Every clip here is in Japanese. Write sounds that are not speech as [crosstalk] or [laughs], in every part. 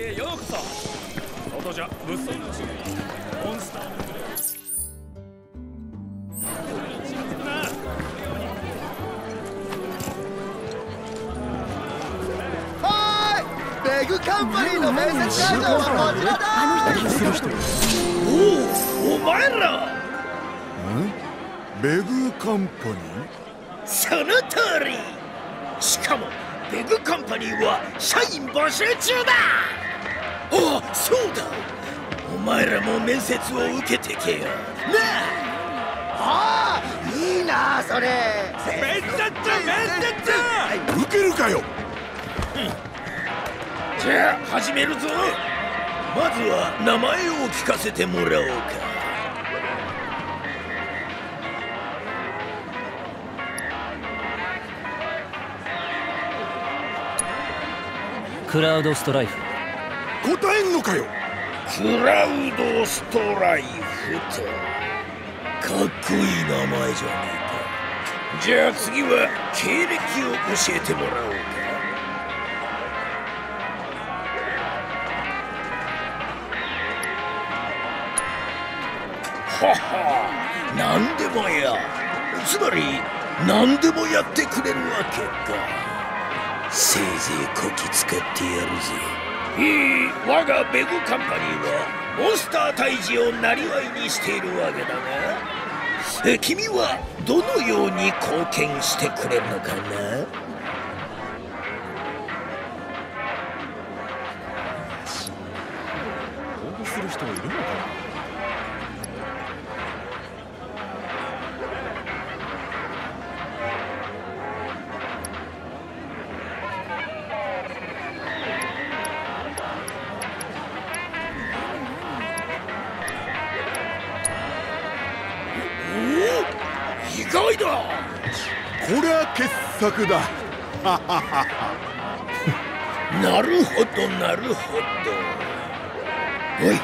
へようこそ外じゃ物騒なモンスターベグカンパニーの面接会場はこちらだあの人する人おおお前らんベグカンパニーその通りしかもベグカンパニーは社員募集中だああそうだ。お前らも面接を受けてけよ。なああいいなそれ。面接面接受けるかよ。じゃあ始めるぞ。まずは名前を聞かせてもらおうか。クラウドストライフ答えんのかよ。クラウドストライフと。かっこいい名前じゃねえか。じゃあ次は経歴を教えてもらおうか。はは何でもや。つまり何でもやってくれるわけか。せいぜいこき使ってやるぜ。いい我がベグカンパニーはモンスター退治をなりわいにしているわけだがえ君はどのように貢献してくれるのかな？おお意外だこりゃ傑作だ。[laughs] なるほどなるほど。おい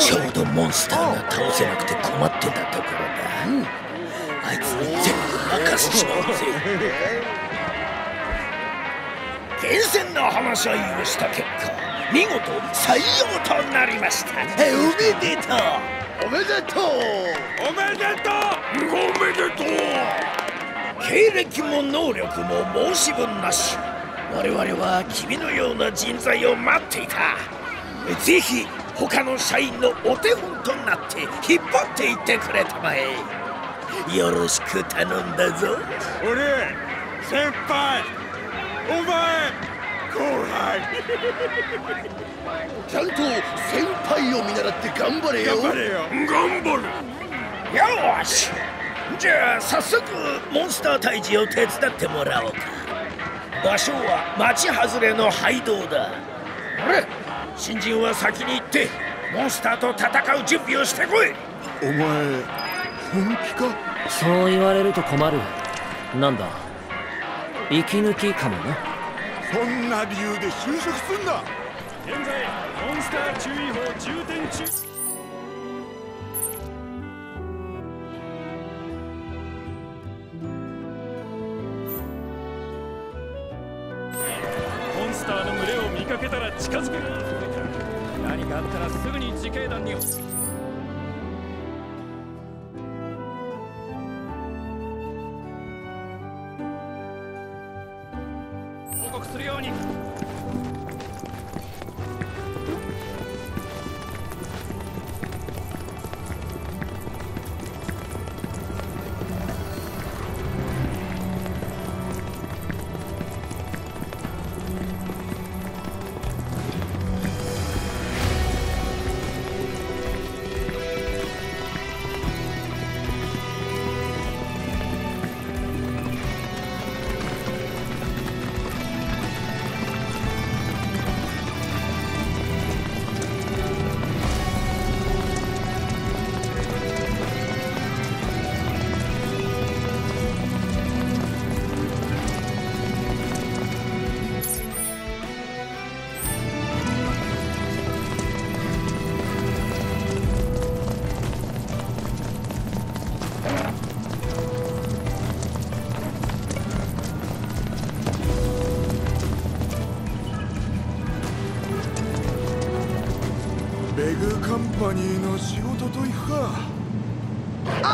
ちょうどモンスターが倒せなくて困ってたところだ、あいつに全部任せちまうぜ。厳選な話し合いをした結果見事採用となりました。えおめでとう。おめでとう。おめでとうおめでとう。経歴も能力も申し分なし。我々は君のような人材を待っていた。ぜひ他の社員のお手本となって引っ張っていってくれたまえ。よろしく頼んだぞ。俺先輩。お前後輩。[laughs] ちゃんと先輩を見習って頑張れよ。頑張れよ。頑張る。よしじゃあ早速モンスター退治を手伝ってもらおうか。場所は町外れの廃道だ。あれ新人は先に行ってモンスターと戦う準備をしてこい。お前本気か？そう言われると困る。なんだ息抜きかもな。そんな理由で就職すんな。現在モンスター注意報重点中スターの群れを見かけたら近づく何かあったらすぐに自警団に。パニーの仕事とか。お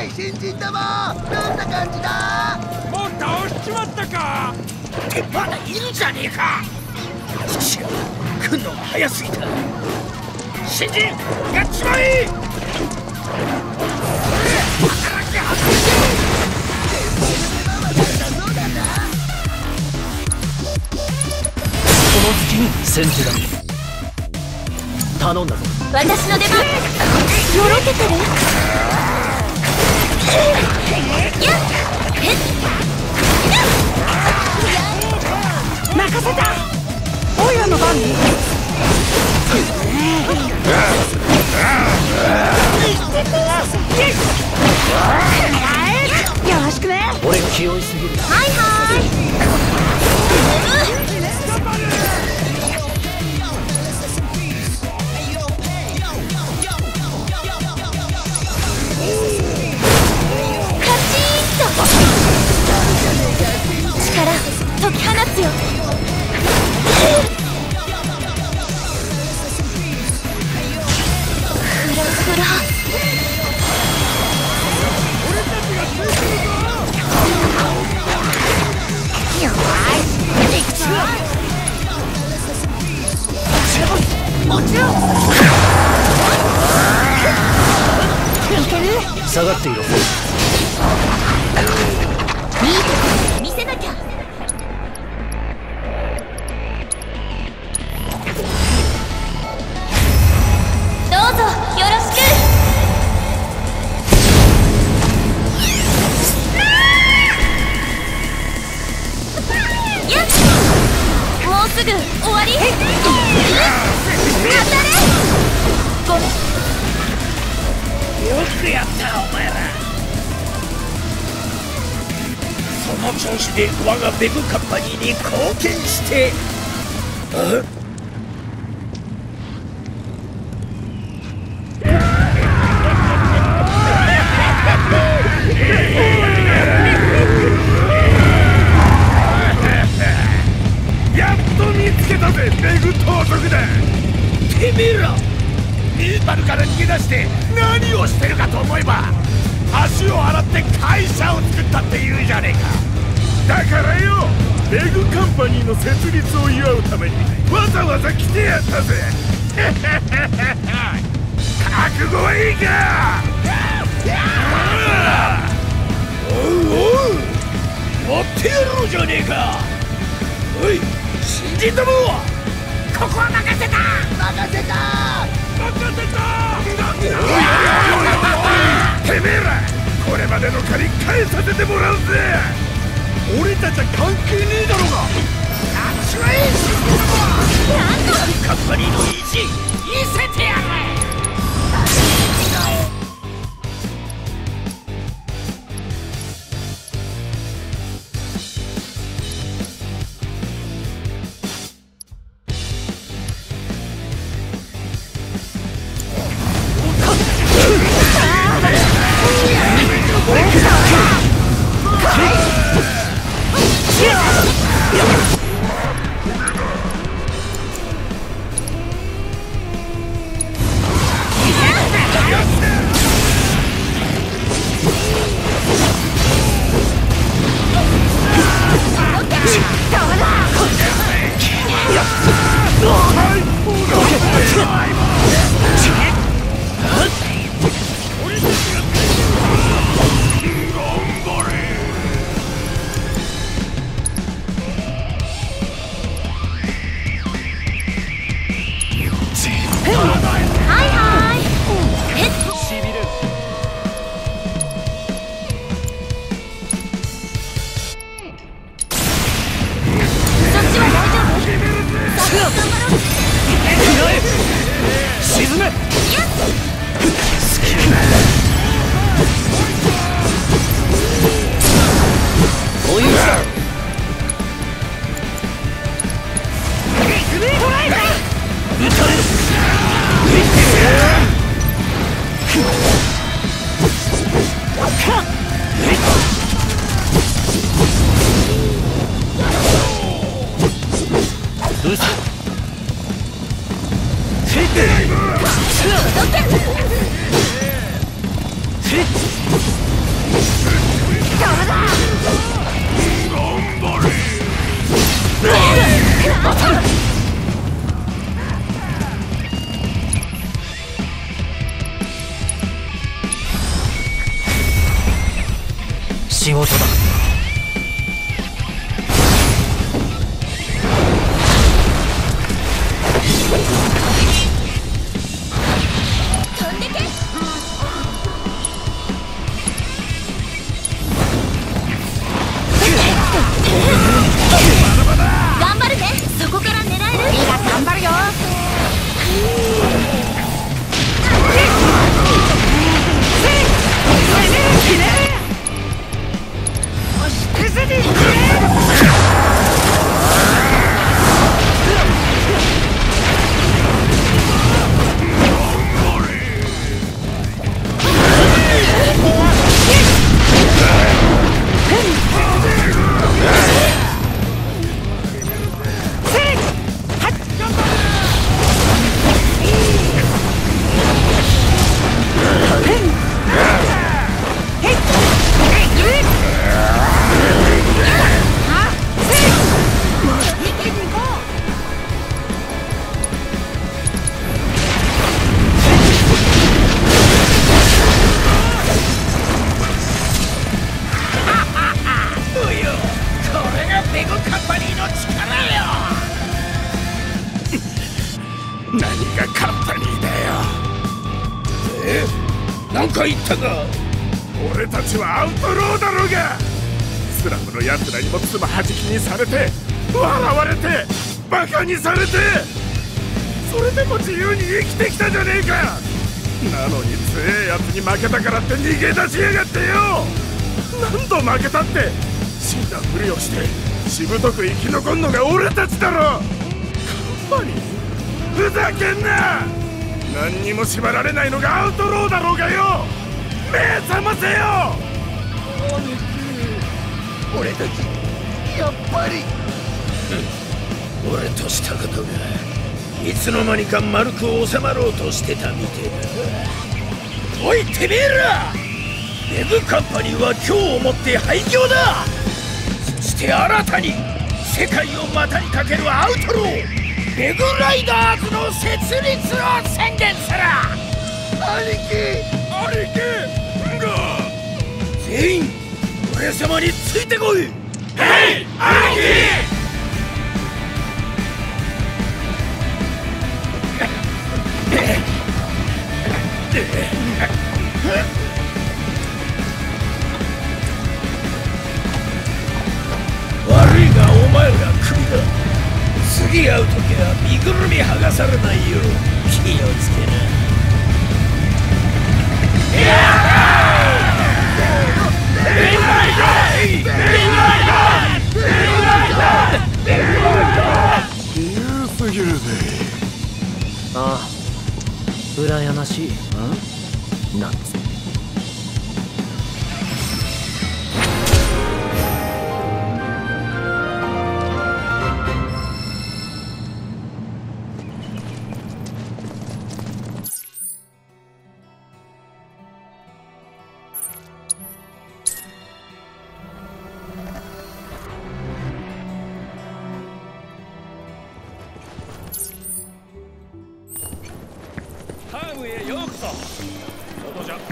ーい新人ども！どんな感じだ！もう倒しちまったか。ってまだいるじゃねえか！父来んのが早すぎた。新人やっちまえこの隙に先手だ頼んだぞ。私の出番。よろけてる？やっへっ任せたオイラの番によろしくね俺気負いすぎるはい解き放つよフラフラ下がっていろ。いいとこその調子で我がベグカンパニーに貢献して。あやっと見つけたぜメグ盗賊だ。てめえらミーバルから逃げ出して何をしてるかと思えば足を洗って会社を作ったって言うじゃねえか。だからよメグカンパニーの設立を祝うためにわざわざ来てやったぜ。覚悟はいいか。おうおう持ってやろうじゃねえか。おい新人どもここは任せた。任せた。任せた。てめえらこれまでの借り返させてもらうぜ俺たちは関係ねえだろうが。あっちはいい新人どもカンパニーの意地見せてやる仕事だ。か言ったか俺たちはアウトローだろうが。スラムの奴らにもつまはじきにされて笑われてバカにされてそれでも自由に生きてきたじゃねえか。なのに強えやつに負けたからって逃げ出しやがってよ。何度負けたって死んだふりをしてしぶとく生き残んのが俺たちだろ。カンパニーふざけんな。何にも縛られないのがアウトローだろうがよ。目覚ませよ。俺たちやっぱり。俺としたことがい。つの間にか丸く収まろうとしてたみてえだ。おいてめえら。ウェブカンパニーは今日をもって廃業だ。そして新たに世界を股にかけるアウトローレグライダーズの設立を宣言する。兄貴兄貴が全員俺様についてこい。ヘイ兄貴！悪 [laughs] い次会う時は身ぐるみ剥がされないよう気をつけな。自由すぎるぜああ羨ましいん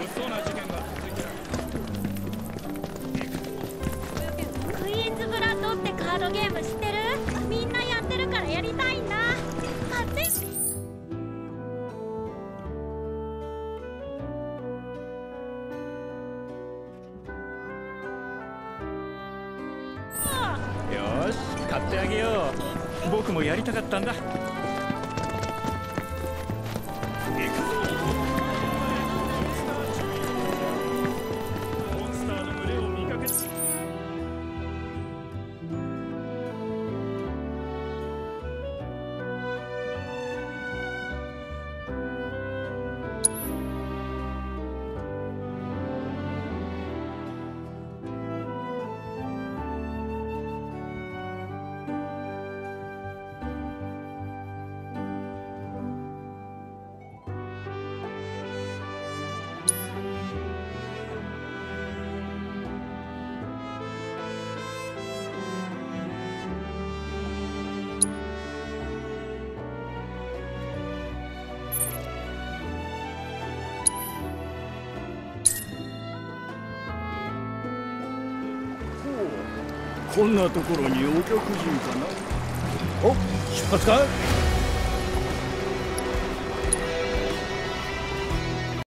物騒な事件が続いてるクイーンズブラッドってカードゲーム知ってる？みんなやってるからやりたいんだ。熱い。よし買ってあげよう。僕もやりたかったんだ。こんなところにお客人かな？お出発か？